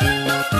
Música